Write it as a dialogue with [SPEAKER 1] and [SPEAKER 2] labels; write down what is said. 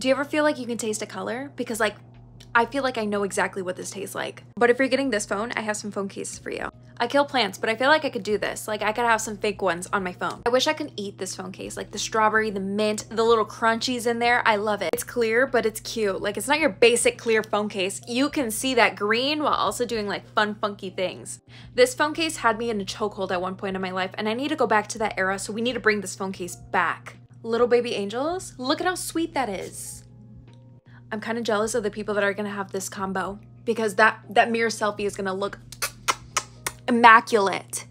[SPEAKER 1] Do you ever feel like you can taste a color? Because like, I feel like I know exactly what this tastes like. But if you're getting this phone, I have some phone cases for you. I kill plants, but I feel like I could do this. Like I could have some fake ones on my phone. I wish I could eat this phone case, like the strawberry, the mint, the little crunchies in there. I love it. It's clear, but it's cute. Like it's not your basic clear phone case. You can see that green while also doing like fun, funky things. This phone case had me in a chokehold at one point in my life, and I need to go back to that era, so we need to bring this phone case back. Little baby angels, look at how sweet that is. I'm kind of jealous of the people that are gonna have this combo because that, that mirror selfie is gonna look immaculate.